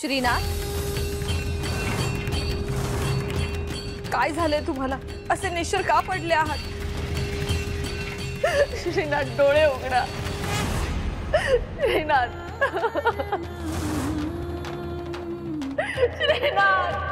श्रीनाथ? काय झालंय तुम्हाला? असे निश्चर का पडले आहात? श्रीनाथ डोळे उघडा. श्रीनाथ. श्रीनाथ.